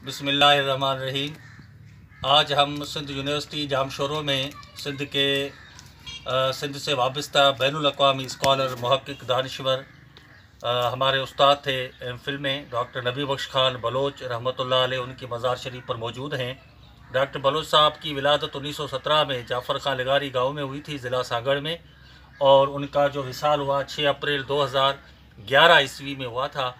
बिसमीम आज हम सिंध यूनिवर्सिटी जामशोरों में सिंध के सिंध से वाबस्ता बैन अवी स्कॉलर महक़ दानश्वर हमारे उस्ताद थे एम फिल में डॉक्टर नबी बख्श खान बलोच रहमत उनकी मज़ार शरीफ पर मौजूद हैं। डॉक्टर बलोच साहब की विलादत 1917 में जाफ़र खान लगारी गाँव में हुई थी, ज़िला सागढ़ में, और उनका जो विसाल हुआ 6 अप्रैल 2011 ईस्वी में हुआ था।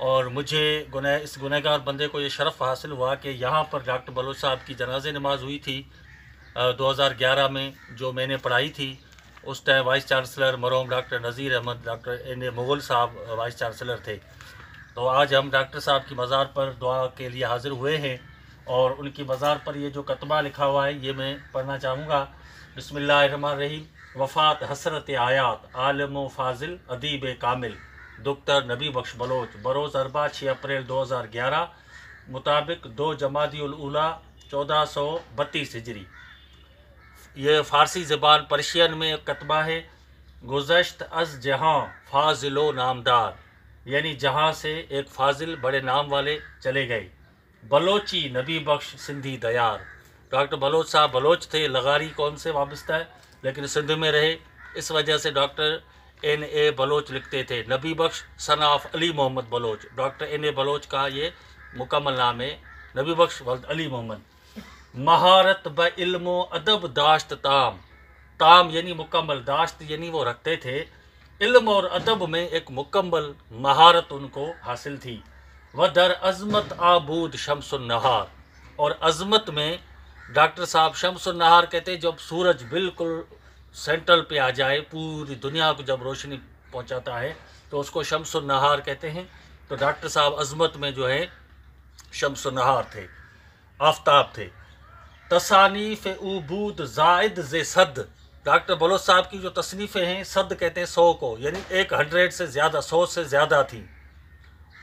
और मुझे गुनह इस गुनहगार बंदे को ये शरफ़ हासिल हुआ कि यहाँ पर डॉक्टर बलोच साहब की जनाज नमाज़ हुई थी दो हज़ार ग्यारह में जो मैंने पढ़ाई थी। उस time vice chancellor मरोम doctor Nazir Ahmad, doctor N A Mughal साहब वाइस चांसलर थे। तो आज हम डॉक्टर साहब की मज़ार पर दुआ के लिए हाज़िर हुए हैं और उनकी मज़ार पर ये जो कतबा लिखा हुआ है, ये मैं पढ़ना चाहूँगा। बसमिल्लर रही वफ़ात हसरत आयात, आलम फ़ाजिल अदीब कामिल। दुख्तर नबी बख्श बलोच, बरोज़ अरबा छः अप्रैल 2011 मुताबिक दो जमादी जमादीला चौदह सौ बत्तीस हिजरी। ये फ़ारसी ज़बान पर्शियन में कतबा है, गुजशत अज जहाँ फ़ाजिलो नामदार, यानी जहाँ से एक फ़ाजिल बड़े नाम वाले चले गए। बलोची नबी बख्श सिंधी दयार। डॉक्टर बलोच साहब बलोच थे, लगारी कौन से वाबस्ता है, लेकिन सिंध में रहे। इस वजह से डॉक्टर एन ए बलोच लिखते थे। Nabi Bakhsh son of Ali Mohammad Baloch. Doctor N A Baloch का ये मुकम्मल नाम है। नबी बख्श अली मोहम्मद। महारत ब इल्म अदब दाश्त ताम। ताम यानी मुकम्मल, दाश्त यानी वो रखते थे। इल्म और अदब में एक मुकम्मल महारत उनको हासिल थी। व दर अज़मत आबूद शमसुन्नहार। और अज़मत में डॉक्टर साहब शमसुन्नहार कहते जब सूरज बिल्कुल सेंट्रल पे आ जाए, पूरी दुनिया को जब रोशनी पहुंचाता है तो उसको शम्स नहार कहते हैं। तो डॉक्टर साहब अजमत में जो है शम्स नहार थे, आफ्ताब थे। तसानीफ़ उबूद जायद जे सद। डॉक्टर बलोच साहब की जो तसनीफ़ें हैं, सद कहते हैं सौ को, यानी एक हंड्रेड से ज़्यादा, सौ से ज़्यादा थी।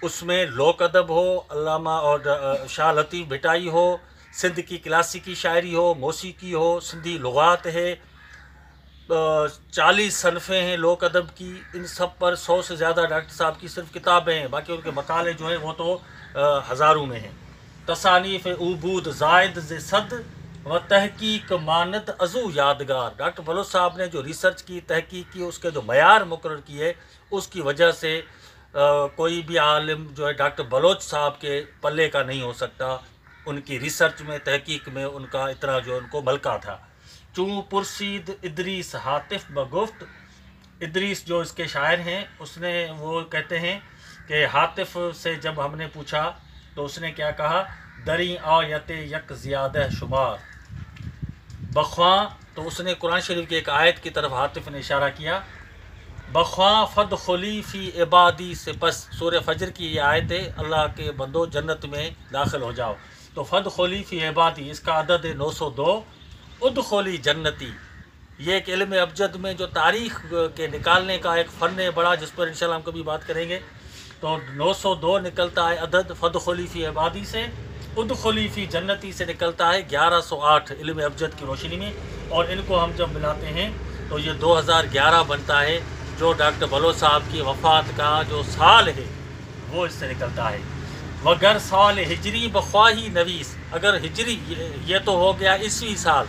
उसमें लोक अदब हो, अल्लामा और शाह लतीफ़ भिटाई हो, सिंध की क्लासिकी शायरी हो, मौसीकी हो, सिंधी लुगात है चालीस सनफ़े हैं लोक अदब की। इन सब पर सौ से ज़्यादा डॉक्टर साहब की सिर्फ़ किताबें हैं बाकी उनके मकाले जो हैं वो तो हज़ारों में हैं। तसानीफ़ उबूद जायद सद व तहकीक मानत अजू यादगार। डॉक्टर बलोच साहब ने जो रिसर्च की तहकीक की उसके जो मैार मुकर किए उसकी वजह से आ, कोई भी आलम जो है डॉक्टर बलोच साहब के पल्ले का नहीं हो सकता। उनकी रिसर्च में तहकीक में उनका इतना जो उनको मलका था। चूँ पुरसीद इदरीस हातिफ बगुफ्त। इदरीस जो इसके शायर हैं, उसने वो कहते हैं कि हातिफ से जब हमने पूछा तो उसने क्या कहा? दरी आयत यक ज़्याद शुमार। बख्वा तो उसने कुरान शरीफ की एक आयत की तरफ़ हातिफ ने इशारा किया, बख्वा फ़द खलीफ़ी इबादी से बस। सूर्य फजर की ये आयत है अल्लाह के बंदो जन्नत में दाखिल हो जाओ। तो फ़द खलीफ़ी इबादी, इसका अदद है नौ सौ दो। उदखोली जन्नती। ये एक इल्म अबजद में जो तारीख़ के निकालने का एक फ़न है बड़ा, जिस पर इंशाल्लाह हम कभी बात करेंगे। तो 902 निकलता है अदद फ़द खलीफ़ी आबादी से उद खलीफ़ी जन्नती से निकलता है 1108 इल्म अबजद की रोशनी में। और इनको हम जब मिलाते हैं तो ये 2011 बनता है, जो डॉक्टर बलो साहब की वफ़ात का जो साल है, वो इससे निकलता है। वगर साल हिजरी बख्वाही नवीस। अगर हिजरी, ये ये तो हो गया ईस्वी साल।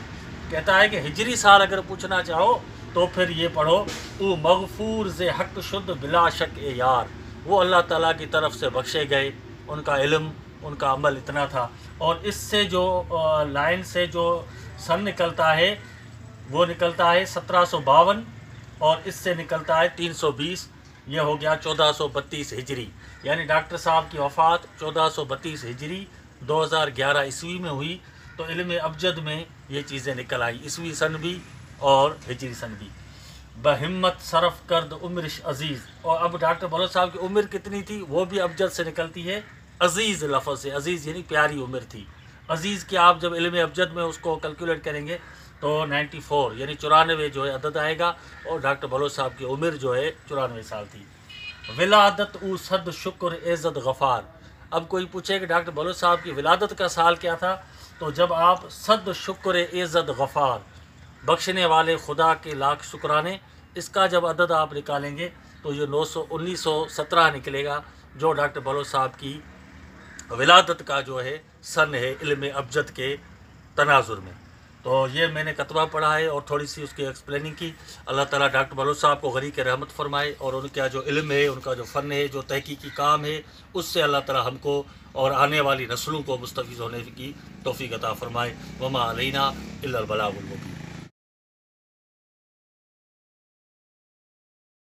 कहता है कि हिजरी साल अगर पूछना चाहो तो फिर ये पढ़ो वो मगफूर से हक शुद्ध बिला शक ए यार। वो अल्लाह ताला की तरफ़ से बख्शे गए। उनका इल्म, उनका अमल इतना था। और इससे जो लाइन से जो सन निकलता है, वो निकलता है सत्रह सौ बावन और इससे निकलता है तीन सौ बीस। ये हो गया चौदह सौ बत्तीस हिजरी। यानी डॉक्टर साहब की वफ़ात चौदह सौ बत्तीस हिजरी दो हज़ार ग्यारह ईस्वी में हुई। तो इल्म अबजद में ये चीज़ें निकल आई ईस्वी सन भी और हिजरी सन भी। बहिम्मत सरफ करद उम्र अज़ीज़। और अब डॉक्टर बलोच साहब की उम्र कितनी थी, वो भी अबजद से निकलती है। अज़ीज़ लफ्ज़ से, अज़ीज़ यानी प्यारी उम्र थी। अज़ीज़ की आप जब इल्म अबजद में उसको कैलकुलेट करेंगे तो 94 यानी चौरानवे जो है अदद आएगा। और डॉक्टर बलोच साहब की उम्र जो है चौरानवे साल थी। विलादत उ सद शुक्र एज़त गफ़ार। अब कोई पूछे कि डॉक्टर बलोच साहब की विलादत का साल क्या था? तो जब आप सद शुक्र इज़्ज़त गफ़ार, बख्शने वाले खुदा के लाख शुक्राने, इसका जब अदद आप निकालेंगे तो ये नौ सौ, उन्नीस सौ सत्रह निकलेगा, जो डॉक्टर बलो साहब की विलादत का जो है, सन है इल्म अबजद के तनाजुर में। तो ये मैंने कतबा पढ़ा है और थोड़ी सी उसकी एक्सप्लेनिंग की। अल्लाह ताला डॉक्टर बलोच साहब को गरी के रहमत फरमाए और उनका जो इल्म है, उनका जो फ़न है, जो तहकीकी काम है, उससे अल्लाह ताला हमको और आने वाली नस्लों को मुस्तफ़ होने की तोफ़ी अता फ़रमाए। वमा अलैना मुबीन।